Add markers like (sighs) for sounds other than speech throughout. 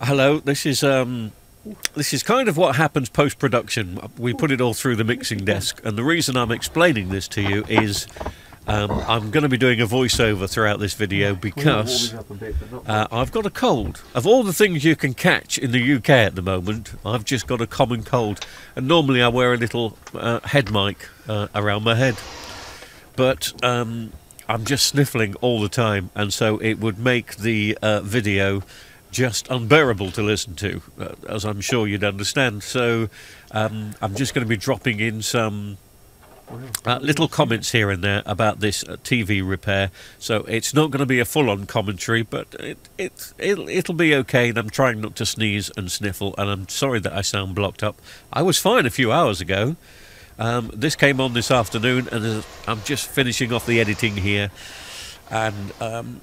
Hello, this is um, this is kind of what happens post production. We put it all through the mixing desk, and the reason I'm explaining this to you is um, I'm going to be doing a voiceover throughout this video because uh, I've got a cold. Of all the things you can catch in the UK at the moment, I've just got a common cold, and normally I wear a little uh, head mic uh, around my head, but um, I'm just sniffling all the time, and so it would make the uh, video just unbearable to listen to, uh, as I'm sure you'd understand. So um, I'm just going to be dropping in some uh, little comments here and there about this uh, TV repair. So it's not going to be a full-on commentary, but it, it, it'll, it'll be okay. And I'm trying not to sneeze and sniffle, and I'm sorry that I sound blocked up. I was fine a few hours ago. Um, this came on this afternoon, and uh, I'm just finishing off the editing here and um,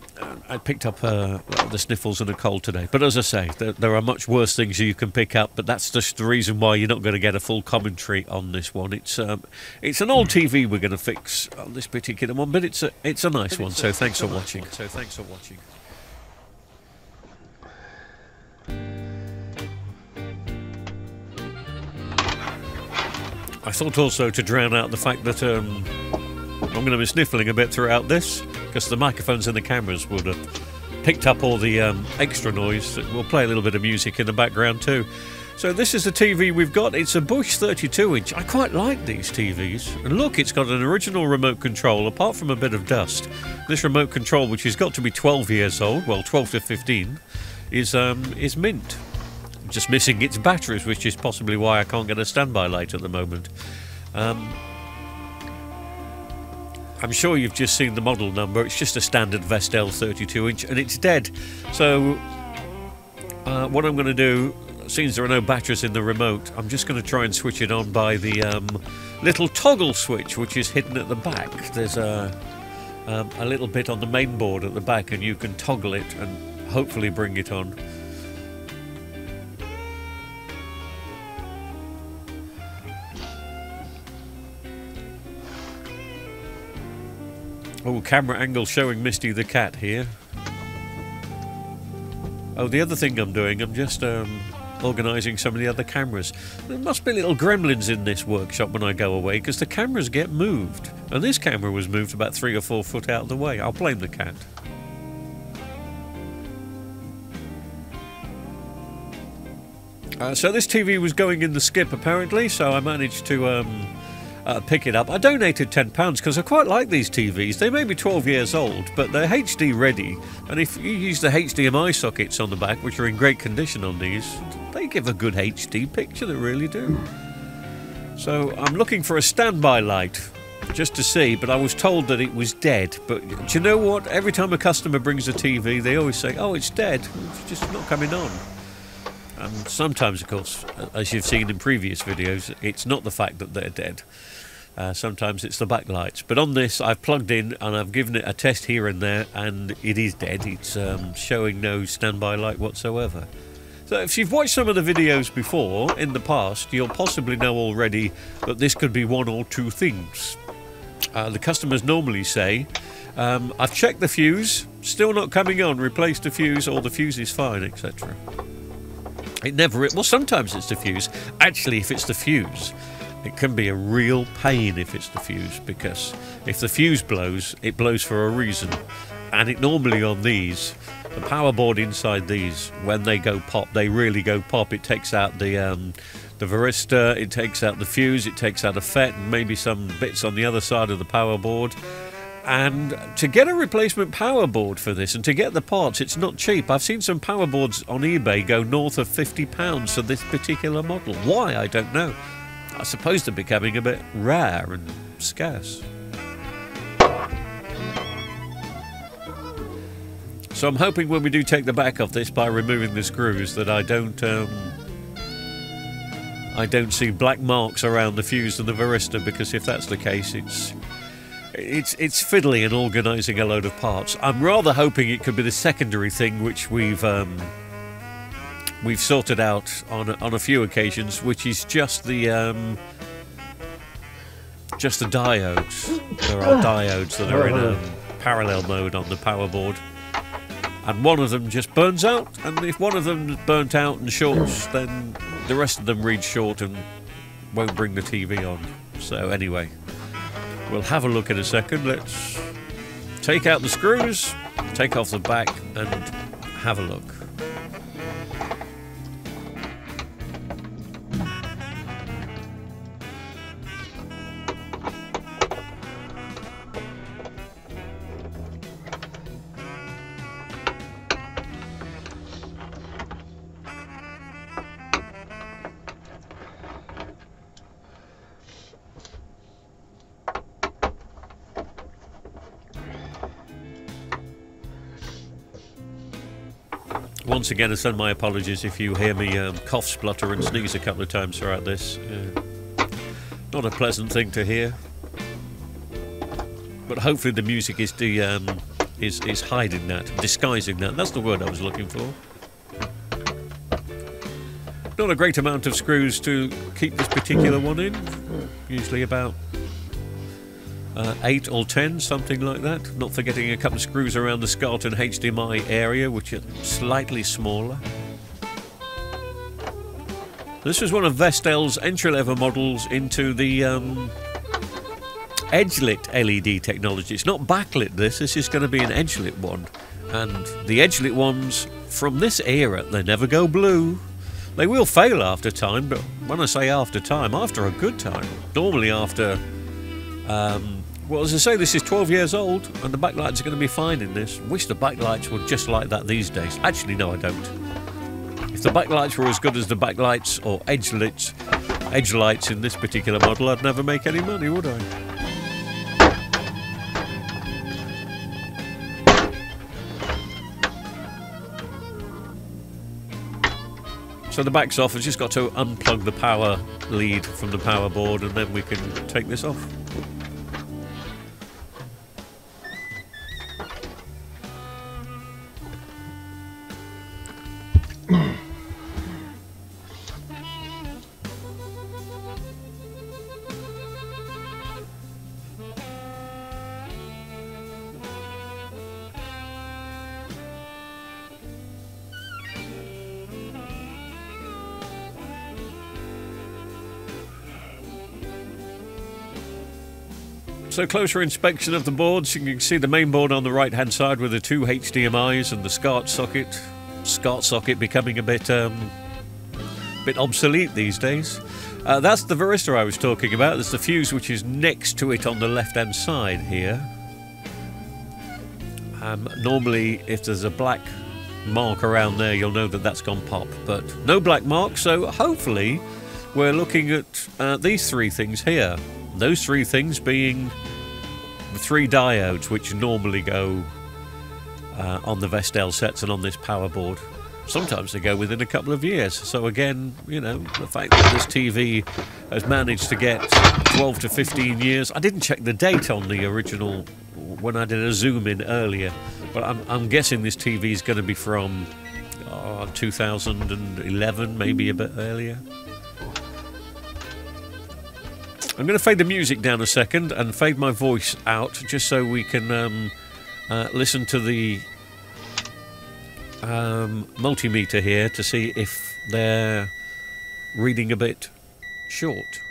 I picked up uh, the sniffles and a cold today. But as I say, there, there, are much worse things you can pick up. But that's just the reason why you're not going to get a full commentary on this one. It's um, it's an old TV we're going to fix on this particular one, but it's a it's a nice one. So thanks for watching. So thanks for watching. I thought also to drown out the fact that um, I'm going to be sniffling a bit throughout this because the microphones and the cameras would have picked up all the um, extra noise. We'll play a little bit of music in the background too. So this is the TV we've got. It's a Bush 32 inch. I quite like these TVs. And look, it's got an original remote control, apart from a bit of dust. This remote control, which has got to be 12 years old, well, 12 to 15, is um, is mint. Just missing its batteries, which is possibly why I can't get a standby light at the moment. Um, I'm sure you've just seen the model number. It's just a standard Vestel 32 inch and it's dead. So, uh, what I'm going to do, since there are no batteries in the remote, I'm just going to try and switch it on by the um, little toggle switch which is hidden at the back. There's a, um, a little bit on the main board at the back and you can toggle it and hopefully bring it on. Oh, camera angle showing Misty the cat here. Oh, the other thing I'm doing, I'm just um, organising some of the other cameras. There must be little gremlins in this workshop when I go away because the cameras get moved. And this camera was moved about three or four foot out of the way. I'll blame the cat. Uh, so this TV was going in the skip apparently, so I managed to um, uh, pick it up. I donated £10 because I quite like these TVs. They may be 12 years old, but they're HD ready. And if you use the HDMI sockets on the back, which are in great condition on these, they give a good HD picture, they really do. So I'm looking for a standby light just to see, but I was told that it was dead. But do you know what? Every time a customer brings a TV, they always say, oh, it's dead. It's just not coming on. And sometimes, of course, as you've seen in previous videos, it's not the fact that they're dead. Uh, sometimes it's the backlights. But on this, I've plugged in and I've given it a test here and there, and it is dead. It's um, showing no standby light whatsoever. So if you've watched some of the videos before, in the past, you'll possibly know already that this could be one or two things. Uh, the customers normally say, um, I've checked the fuse, still not coming on, replace the fuse, or the fuse is fine, etc. It never, well sometimes it's the fuse. Actually, if it's the fuse, it can be a real pain if it's the fuse because if the fuse blows, it blows for a reason. And it normally on these, the power board inside these, when they go pop, they really go pop. It takes out the um, the varistor, it takes out the fuse, it takes out a FET, and maybe some bits on the other side of the power board. And to get a replacement power board for this and to get the parts, it's not cheap. I've seen some power boards on eBay go north of £50 for this particular model. Why, I don't know. I suppose they're becoming a bit rare and scarce. So I'm hoping when we do take the back off this by removing the screws that I don't um, I don't see black marks around the fuse and the varistor because if that's the case it's it's it's fiddly and organising a load of parts. I'm rather hoping it could be the secondary thing which we've um, we've sorted out on a, on a few occasions, which is just the um, just the diodes. There are (sighs) diodes that are in a parallel mode on the power board. and one of them just burns out. And if one of them is burnt out and shorts, then the rest of them read short and won't bring the TV on. So anyway, we'll have a look in a second. Let's take out the screws, take off the back, and have a look. Once again, I send my apologies if you hear me um, cough, splutter, and sneeze a couple of times throughout this. Uh, not a pleasant thing to hear, but hopefully the music is the um, is is hiding that, disguising that. That's the word I was looking for. Not a great amount of screws to keep this particular one in. Usually about uh, 8 or 10, something like that. Not forgetting a couple of screws around the SCART HDMI area, which are slightly smaller. This was one of Vestel's entry-level models into the um, edge-lit LED technology. It's not backlit this, this is going to be an edge-lit one. And the edge-lit ones from this era, they never go blue. They will fail after time, but when I say after time, after a good time. Normally after um, well, as I say, this is 12 years old, and the backlights are going to be fine in this. Wish the backlights were just like that these days. Actually, no, I don't. If the backlights were as good as the backlights or edge lights, edge lights in this particular model, I'd never make any money, would I? So the back's off. I've just got to unplug the power lead from the power board, and then we can take this off. So closer inspection of the boards, you can see the main board on the right hand side with the two HDMI's and the SCART socket. SCART socket becoming a bit um, bit obsolete these days. Uh, that's the varistor I was talking about. There's the fuse which is next to it on the left hand side here. Um, normally, if there's a black mark around there, you'll know that that's gone pop, but no black mark, so hopefully we're looking at uh, these three things here. Those three things being the three diodes which normally go uh, on the Vestel sets and on this power board. Sometimes they go within a couple of years. So again, you know, the fact that this TV has managed to get 12 to 15 years. I didn't check the date on the original when I did a zoom in earlier, but I'm, I'm guessing this TV is going to be from oh, 2011, maybe a bit earlier. I'm going to fade the music down a second and fade my voice out just so we can um, uh, listen to the um, multimeter here to see if they're reading a bit short.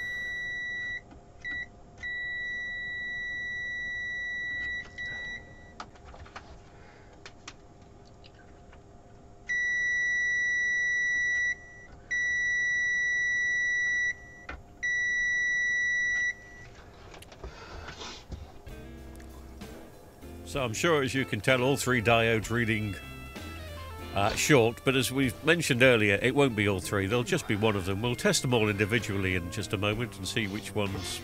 So I'm sure, as you can tell, all three diodes reading uh, short, but as we've mentioned earlier, it won't be all three. There'll just be one of them. We'll test them all individually in just a moment and see which ones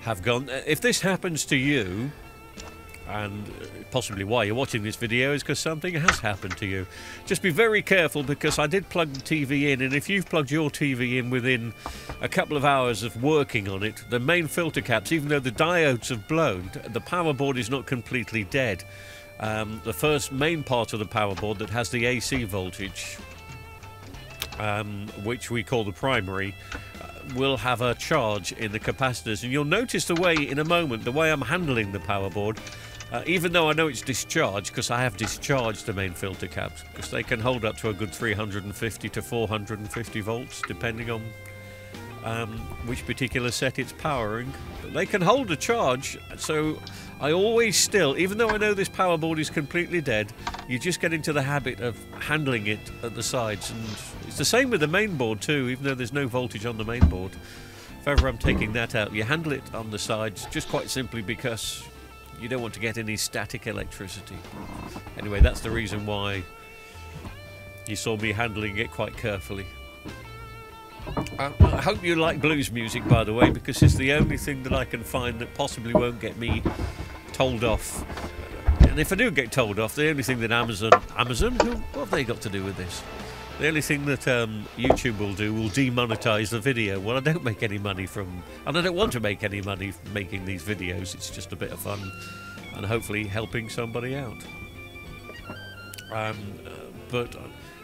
have gone. Uh, if this happens to you, and uh, possibly why you're watching this video is because something has happened to you. Just be very careful because I did plug the TV in, and if you've plugged your TV in within a couple of hours of working on it, the main filter caps, even though the diodes have blown, the power board is not completely dead. Um, the first main part of the power board that has the AC voltage, um, which we call the primary, uh, will have a charge in the capacitors. And you'll notice the way, in a moment, the way I'm handling the power board Uh, even though I know it's discharged, because I have discharged the main filter caps, because they can hold up to a good 350 to 450 volts, depending on um, which particular set it's powering. But they can hold a charge, so I always still, even though I know this power board is completely dead, you just get into the habit of handling it at the sides. And it's the same with the main board too, even though there's no voltage on the main board. If ever I'm taking that out, you handle it on the sides just quite simply because you don't want to get any static electricity. Anyway, that's the reason why you saw me handling it quite carefully. I, hope you like blues music, by the way, because it's the only thing that I can find that possibly won't get me told off. And if I do get told off, the only thing that Amazon, Amazon, who, what have they got to do with this? The only thing that um, YouTube will do will demonetize the video. Well, I don't make any money from, and I don't want to make any money from making these videos. It's just a bit of fun, and hopefully helping somebody out. Um, uh, but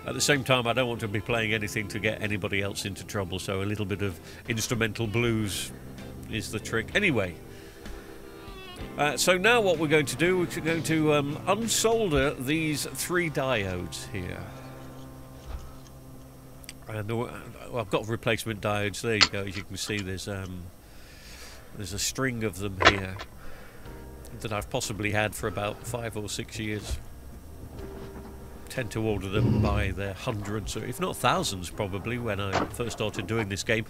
at the same time, I don't want to be playing anything to get anybody else into trouble. So a little bit of instrumental blues is the trick. Anyway. Uh, so now what we're going to do, we're going to um, unsolder these three diodes here. And well, I've got replacement diodes. There you go. As you can see, there's um, there's a string of them here that I've possibly had for about five or six years. Tend to order them by the hundreds, or if not thousands, probably. When I first started doing this game,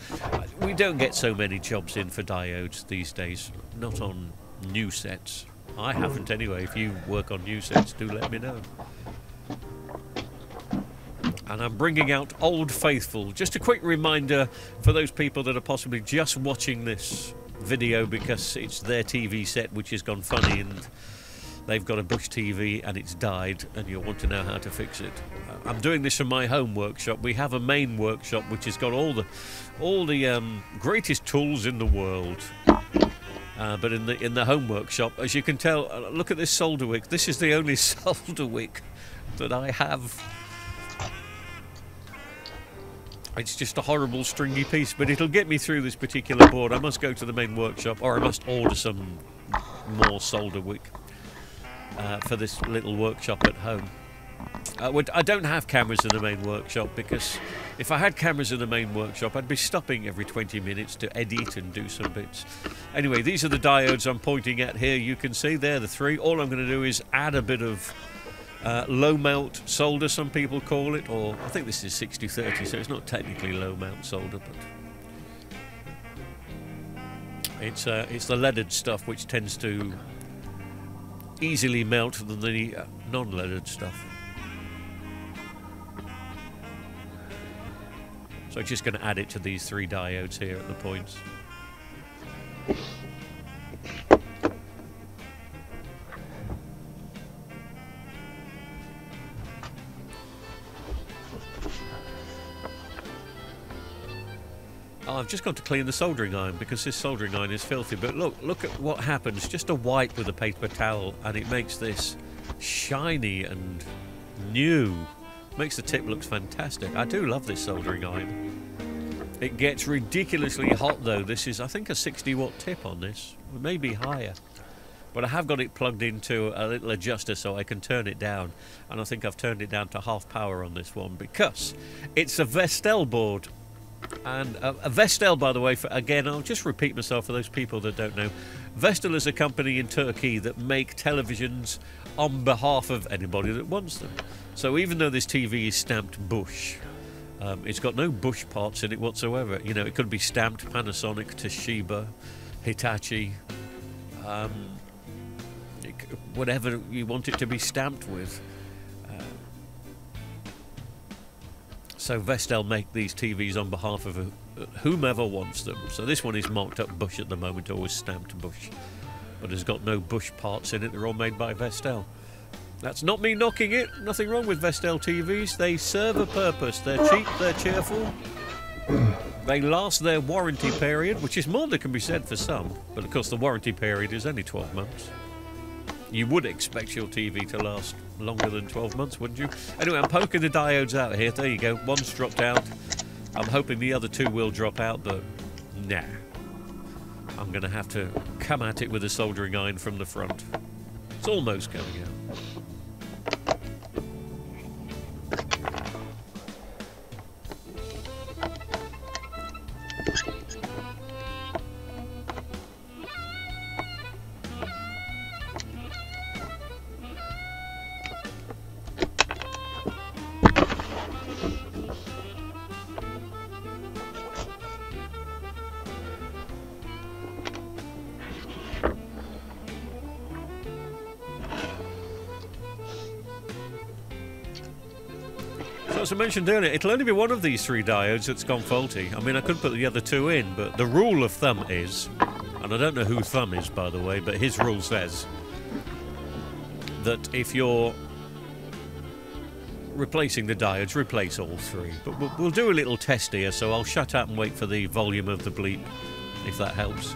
we don't get so many jobs in for diodes these days. Not on new sets. I haven't anyway. If you work on new sets, do let me know and I'm bringing out Old Faithful. Just a quick reminder for those people that are possibly just watching this video because it's their TV set which has gone funny and they've got a Bush TV and it's died and you'll want to know how to fix it. Uh, I'm doing this from my home workshop. We have a main workshop which has got all the all the um, greatest tools in the world. Uh, but in the in the home workshop, as you can tell, uh, look at this solder wick. This is the only (laughs) solder wick that I have it's just a horrible stringy piece, but it'll get me through this particular board. I must go to the main workshop, or I must order some more solder wick uh, for this little workshop at home. Uh, I don't have cameras in the main workshop because if I had cameras in the main workshop, I'd be stopping every 20 minutes to edit and do some bits. Anyway, these are the diodes I'm pointing at here. You can see they're the three. All I'm going to do is add a bit of uh, low melt solder, some people call it, or I think this is 6030, so it's not technically low melt solder, but it's uh, it's the leaded stuff which tends to easily melt than the uh, non-leaded stuff. So I'm just going to add it to these three diodes here at the points. I've just got to clean the soldering iron because this soldering iron is filthy. But look, look at what happens. Just a wipe with a paper towel and it makes this shiny and new. Makes the tip look fantastic. I do love this soldering iron. It gets ridiculously hot though. This is, I think, a 60 watt tip on this. Maybe higher. But I have got it plugged into a little adjuster so I can turn it down. And I think I've turned it down to half power on this one because it's a Vestel board and uh, Vestel, by the way, for, again, I'll just repeat myself for those people that don't know. Vestel is a company in Turkey that make televisions on behalf of anybody that wants them. So even though this TV is stamped Bush, um, it's got no Bush parts in it whatsoever. You know, it could be stamped Panasonic, Toshiba, Hitachi, um, whatever you want it to be stamped with. So Vestel make these TVs on behalf of uh, whomever wants them. So this one is marked up Bush at the moment, always stamped Bush. But has got no Bush parts in it, they're all made by Vestel. That's not me knocking it, nothing wrong with Vestel TVs. They serve a purpose, they're cheap, they're cheerful. (clears throat) They last their warranty period, which is more than can be said for some. But of course the warranty period is only 12 months. You would expect your TV to last longer than 12 months, wouldn't you? Anyway, I'm poking the diodes out here. There you go. One's dropped out. I'm hoping the other two will drop out, but nah. I'm going to have to come at it with a soldering iron from the front. It's almost going out. Mentioned earlier, it'll only be one of these three diodes that's gone faulty. I mean, I could put the other two in, but the rule of thumb is, and I don't know who Thumb is, by the way, but his rule says that if you're replacing the diodes, replace all three. But we'll, do a little test here, so I'll shut up and wait for the volume of the bleep, if that helps.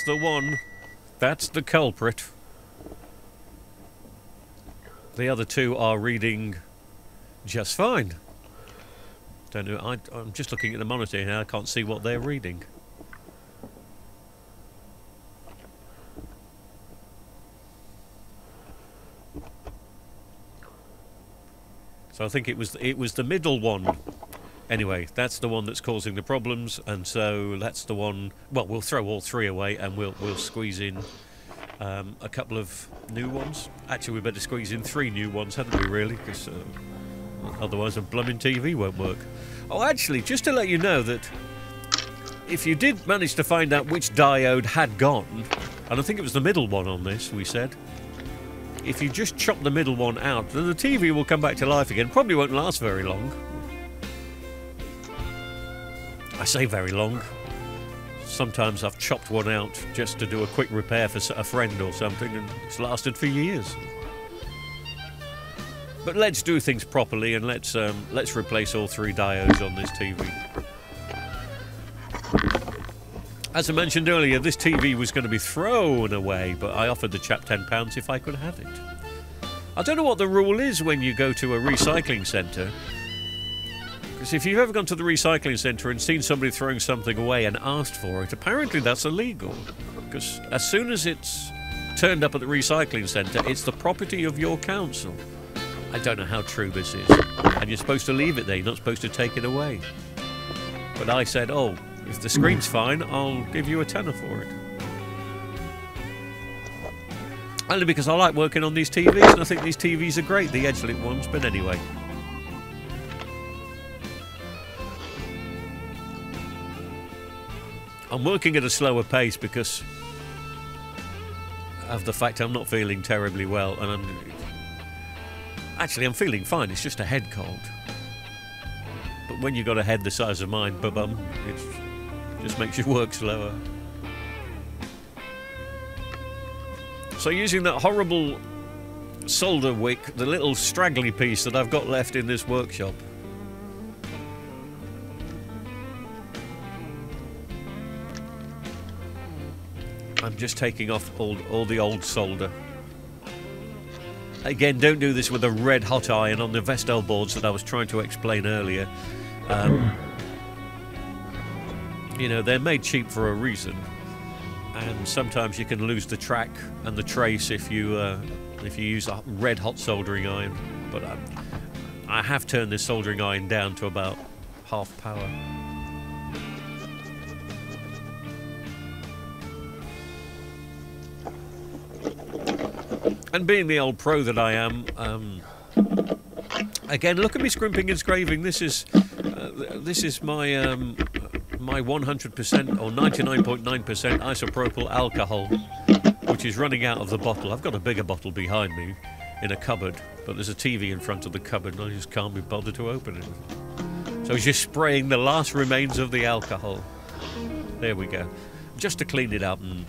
That's the one. That's the culprit. The other two are reading just fine. Don't know. I, I'm just looking at the monitor here. I can't see what they're reading. So I think it was it was the middle one Anyway, that's the one that's causing the problems, and so that's the one. Well, we'll throw all three away, and we'll we'll squeeze in um, a couple of new ones. Actually, we better squeeze in three new ones, hadn't we? Really, because uh, otherwise a blooming TV won't work. Oh, actually, just to let you know that if you did manage to find out which diode had gone, and I think it was the middle one on this, we said. If you just chop the middle one out, then the TV will come back to life again. Probably won't last very long. I say very long. Sometimes I've chopped one out just to do a quick repair for a friend or something, and it's lasted for years. But let's do things properly, and let's um, let's replace all three diodes on this TV. As I mentioned earlier, this TV was going to be thrown away, but I offered the chap £10 if I could have it. I don't know what the rule is when you go to a recycling centre. Because if you've ever gone to the recycling centre and seen somebody throwing something away and asked for it, apparently that's illegal. Because as soon as it's turned up at the recycling centre, it's the property of your council. I don't know how true this is. And you're supposed to leave it there, you're not supposed to take it away. But I said, oh, if the screen's fine, I'll give you a tenner for it. Only because I like working on these TVs and I think these TVs are great, the edge lit ones, but anyway. I'm working at a slower pace because of the fact I'm not feeling terribly well, and I'm actually I'm feeling fine. It's just a head cold. But when you've got a head the size of mine, bum, it just makes you (laughs) work slower. So using that horrible solder wick, the little straggly piece that I've got left in this workshop, I'm just taking off all, all the old solder. Again, don't do this with a red hot iron on the Vestel boards that I was trying to explain earlier. Um, you know, they're made cheap for a reason. And sometimes you can lose the track and the trace if you uh, if you use a red hot soldering iron. But um, I have turned this soldering iron down to about half power. And being the old pro that I am, um, again, look at me scrimping and scraving. This is uh, this is my um, my 100% or 99.9% isopropyl alcohol, which is running out of the bottle. I've got a bigger bottle behind me in a cupboard, but there's a TV in front of the cupboard, and I just can't be bothered to open it. So I was just spraying the last remains of the alcohol. There we go. Just to clean it up and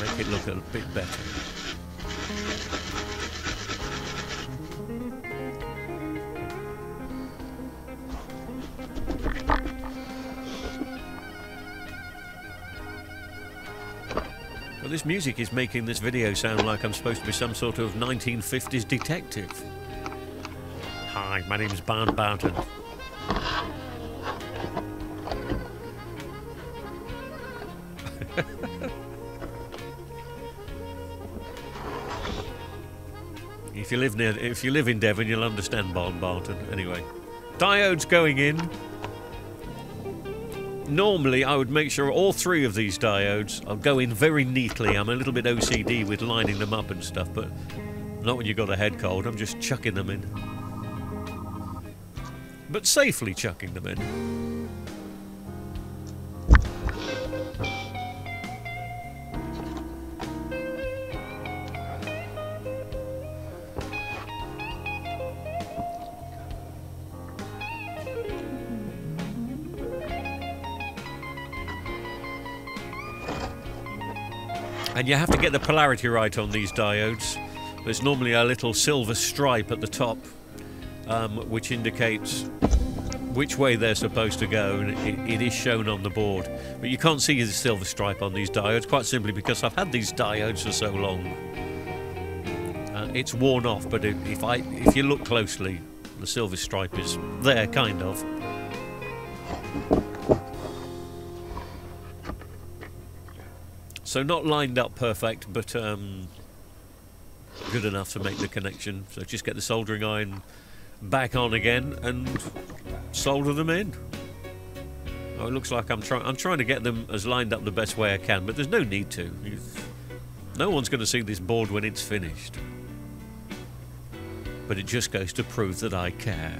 make it look a bit better. Well, this music is making this video sound like I'm supposed to be some sort of 1950s detective. Hi, my name's Barne Barton. (laughs) if you live near, if you live in Devon, you'll understand Barne Barton. Anyway, diodes going in. Normally, I would make sure all three of these diodes are going very neatly. I'm a little bit OCD with lining them up and stuff, but not when you've got a head cold. I'm just chucking them in. But safely chucking them in. And you have to get the polarity right on these diodes. There's normally a little silver stripe at the top, um, which indicates which way they're supposed to go, and it, it is shown on the board. But you can't see the silver stripe on these diodes, quite simply because I've had these diodes for so long. Uh, it's worn off, but if, if I if you look closely, the silver stripe is there, kind of. So not lined up perfect, but um, good enough to make the connection. So just get the soldering iron back on again and solder them in. Oh, it looks like I'm trying. I'm trying to get them as lined up the best way I can, but there's no need to. No one's going to see this board when it's finished. But it just goes to prove that I care.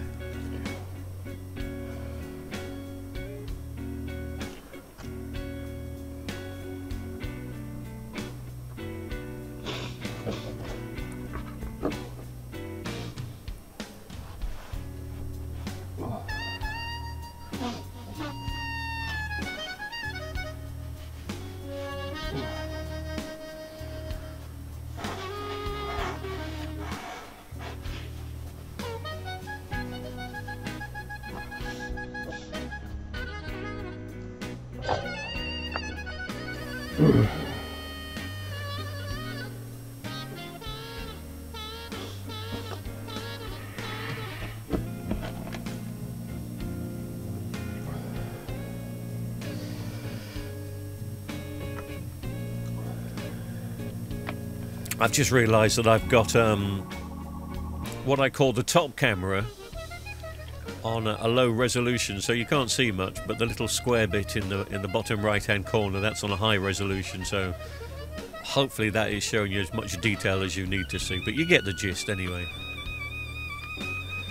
I've just realised that I've got um, what I call the top camera on a, a, low resolution, so you can't see much. But the little square bit in the in the bottom right-hand corner that's on a high resolution, so hopefully that is showing you as much detail as you need to see. But you get the gist anyway.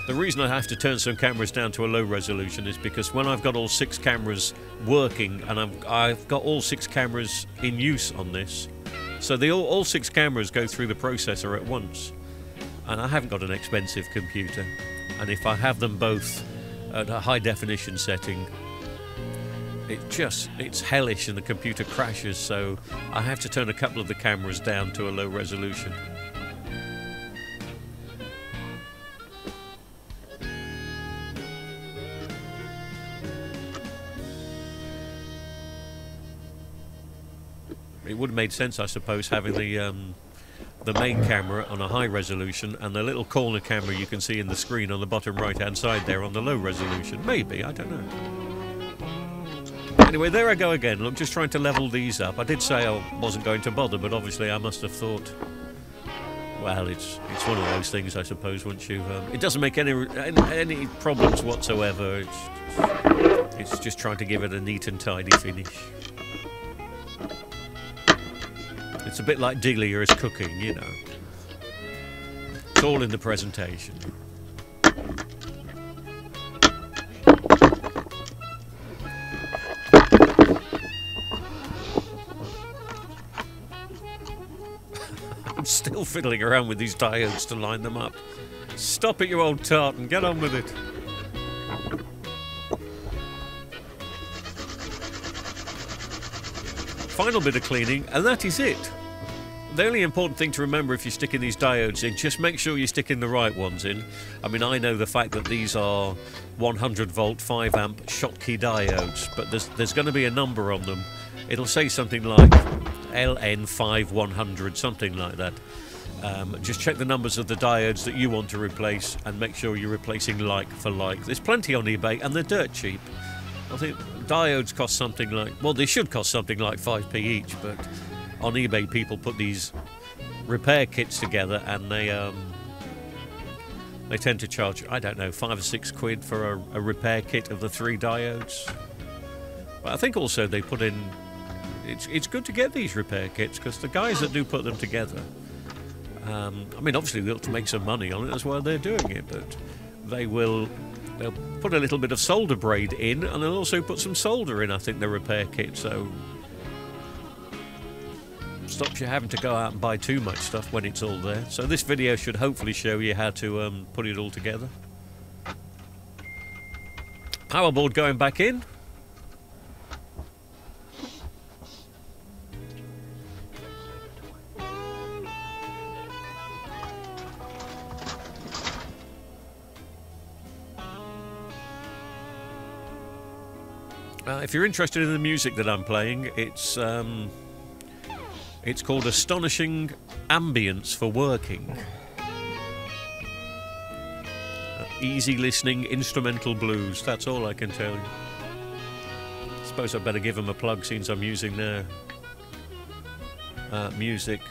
The reason I have to turn some cameras down to a low resolution is because when I've got all six cameras working and I've, I've got all six cameras in use on this, so the, all, all six cameras go through the processor at once. And I haven't got an expensive computer. And if I have them both at a high definition setting, it just, it's hellish and the computer crashes. So I have to turn a couple of the cameras down to a low resolution. It would have made sense, I suppose, having the um, the main camera on a high resolution and the little corner camera you can see in the screen on the bottom right hand side there on the low resolution. Maybe, I don't know. Anyway, there I go again. Look, just trying to level these up. I did say I wasn't going to bother, but obviously I must have thought. Well, it's it's one of those things, I suppose. Once you, um, it doesn't make any any problems whatsoever. It's it's just trying to give it a neat and tidy finish. It's a bit like Delia is cooking, you know. It's all in the presentation. (laughs) I'm still fiddling around with these diodes to line them up. Stop it, you old tart, and get on with it. Final bit of cleaning, and that is it. The only important thing to remember if you're sticking these diodes in, just make sure you're sticking the right ones in. I mean, I know the fact that these are 100 volt, 5 amp Schottky diodes, but there's, there's going to be a number on them. It'll say something like LN5100, something like that. Um, just check the numbers of the diodes that you want to replace and make sure you're replacing like for like. There's plenty on eBay and they're dirt cheap. I think diodes cost something like, well, they should cost something like 5p each, but on eBay people put these repair kits together and they um, they tend to charge, I don't know, five or six quid for a, a repair kit of the three diodes. But I think also they put in, it's, it's good to get these repair kits because the guys that do put them together, um, I mean, obviously they'll to make some money on it, that's why they're doing it, but they will they'll put a little bit of solder braid in and they'll also put some solder in, I think, the repair kit, so stops you having to go out and buy too much stuff when it's all there. So this video should hopefully show you how to um, put it all together. Power board going back in. If you're interested in the music that I'm playing, it's um, it's called Astonishing Ambience for Working. Uh, easy listening instrumental blues. That's all I can tell you. Suppose I'd better give them a plug since I'm using their uh, music.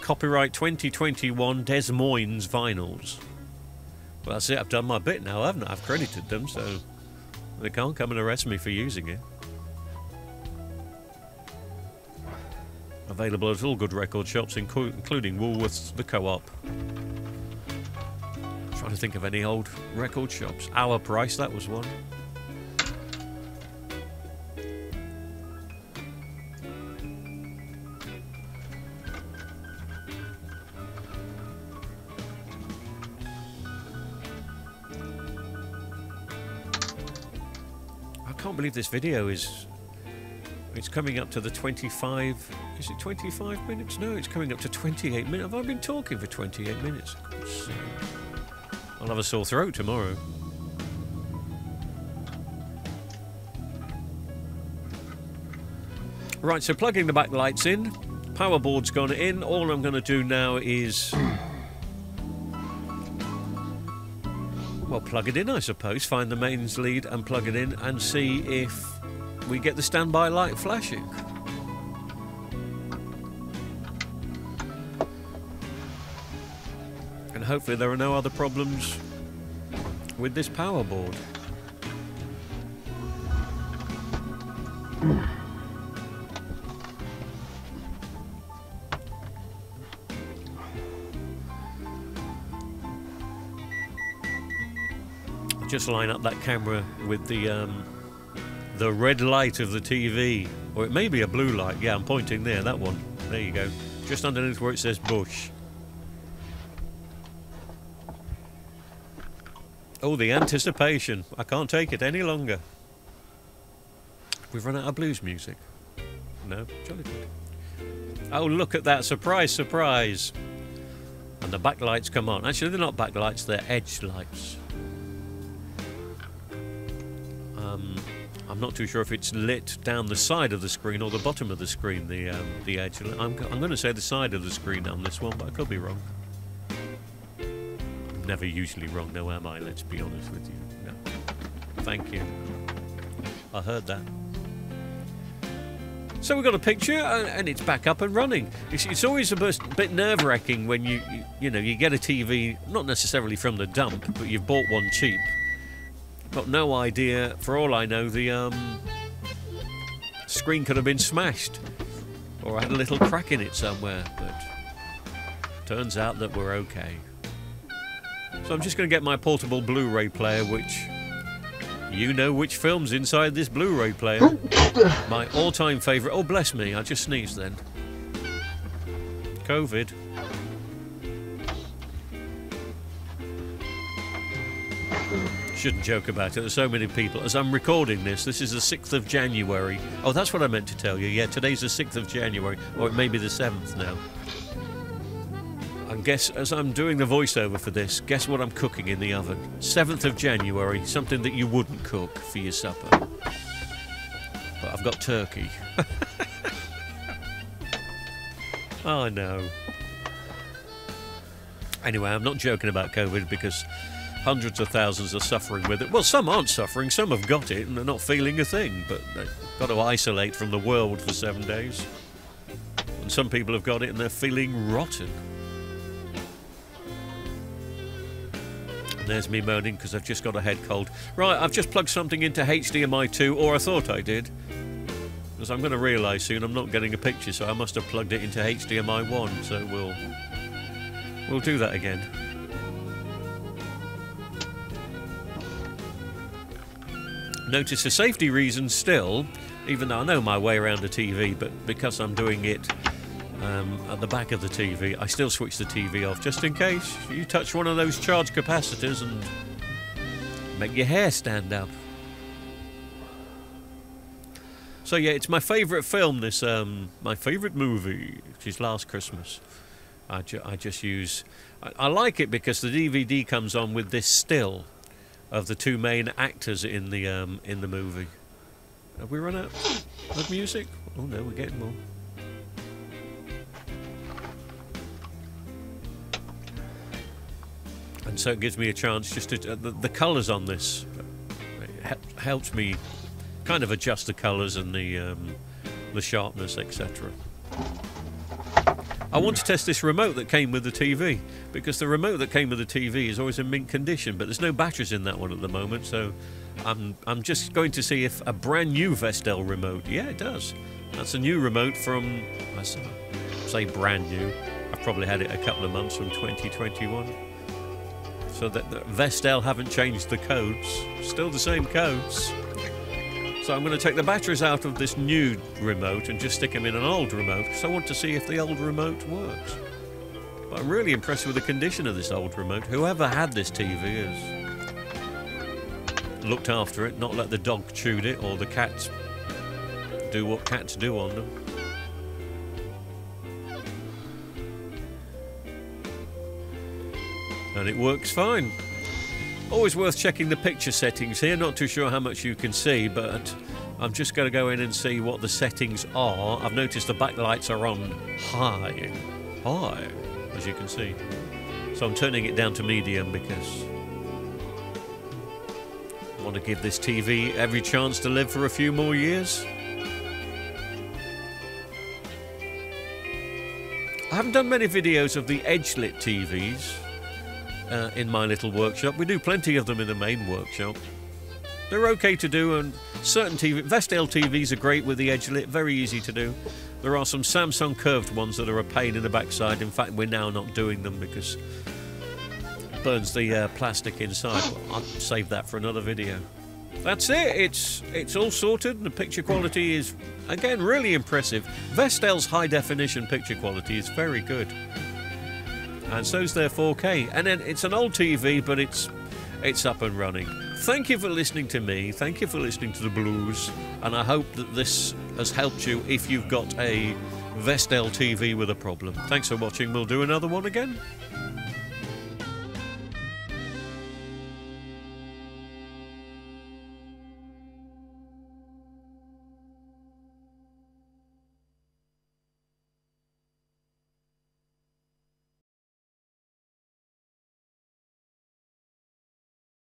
Copyright 2021 Des Moines Vinyls. Well, that's it. I've done my bit now, haven't I? I've credited them, so they can't come and arrest me for using it. Available at all good record shops, including Woolworths, the Co-op. Trying to think of any old record shops. Our Price, that was one. Believe this video is it's coming up to the 25. Is it 25 minutes? No, it's coming up to 28 minutes. Have I been talking for 28 minutes? I'll have a sore throat tomorrow. Right, so plugging the back lights in. Power board's gone in. All I'm going to do now is. Well, plug it in, I suppose. Find the mains lead and plug it in and see if we get the standby light flashing. And hopefully there are no other problems with this power board. Just line up that camera with the um, the red light of the TV. Or it may be a blue light. Yeah, I'm pointing there, that one. There you go. Just underneath where it says Bush. Oh, the anticipation. I can't take it any longer. We've run out of blues music. No, jolly good. Oh, look at that. Surprise, surprise. And the backlights come on. Actually, they're not backlights, they're edge lights. Um, I'm not too sure if it's lit down the side of the screen or the bottom of the screen, the, um, the edge. I'm, I'm going to say the side of the screen on this one, but I could be wrong. I'm never usually wrong, no am I, let's be honest with you. No. Thank you. I heard that. So we've got a picture, and it's back up and running. It's, it's always a bit nerve-wracking when you, you, you know, you get a TV, not necessarily from the dump, but you've bought one cheap, Got no idea. For all I know, the um, screen could have been smashed, or had a little crack in it somewhere. But turns out that we're okay. So I'm just going to get my portable Blu-ray player, which you know which film's inside this Blu-ray player. (laughs) my all-time favourite. Oh, bless me! I just sneezed then. COVID. (laughs) shouldn't joke about it. There's so many people. As I'm recording this, this is the 6th of January. Oh, that's what I meant to tell you. Yeah, today's the 6th of January, or it may be the 7th now. And guess, as I'm doing the voiceover for this, guess what I'm cooking in the oven? 7th of January, something that you wouldn't cook for your supper. But I've got turkey. (laughs) Oh, no. Anyway, I'm not joking about COVID because hundreds of thousands are suffering with it. Well, some aren't suffering, some have got it and they're not feeling a thing, but they've got to isolate from the world for seven days. And some people have got it and they're feeling rotten. There's me moaning because I've just got a head cold. Right, I've just plugged something into HDMI 2, or I thought I did. Because I'm going to realise soon I'm not getting a picture, so I must have plugged it into HDMI 1, so we'll, we'll do that again. Notice for safety reasons still, even though I know my way around a TV, but because I'm doing it um, at the back of the TV, I still switch the TV off just in case you touch one of those charge capacitors and make your hair stand up. So yeah, it's my favourite film. This um, my favourite movie, which is Last Christmas. I, ju I just use. I, I like it because the DVD comes on with this still of the two main actors in the um, in the movie. Have we run out of music? Oh no, we're getting more. And so it gives me a chance just to uh, the, the colours on this uh, helps me kind of adjust the colours and the um, the sharpness, etc. I want to test this remote that came with the TV because the remote that came with the TV is always in mint condition, but there's no batteries in that one at the moment. So I'm I'm just going to see if a brand new Vestel remote. Yeah, it does. That's a new remote from I say brand new. I've probably had it a couple of months from 2021. So that Vestel haven't changed the codes. Still the same codes. So I'm going to take the batteries out of this new remote and just stick them in an old remote because I want to see if the old remote works. But I'm really impressed with the condition of this old remote. Whoever had this TV has looked after it, not let the dog chew it or the cats do what cats do on them. And it works fine. Always worth checking the picture settings here. Not too sure how much you can see, but I'm just going to go in and see what the settings are. I've noticed the backlights are on high. High, as you can see. So I'm turning it down to medium because I want to give this TV every chance to live for a few more years. I haven't done many videos of the edge-lit TVs uh, in my little workshop. We do plenty of them in the main workshop. They're okay to do, and certain TV, Vestel TVs are great with the edge lit, very easy to do. There are some Samsung curved ones that are a pain in the backside. In fact, we're now not doing them because it burns the uh, plastic inside. I'll save that for another video. That's it. It's it's all sorted. The picture quality is again really impressive. Vestel's high definition picture quality is very good and so's their 4K. And then it's an old TV, but it's it's up and running. Thank you for listening to me. Thank you for listening to the blues, and I hope that this has helped you if you've got a Vestel TV with a problem. Thanks for watching. We'll do another one again.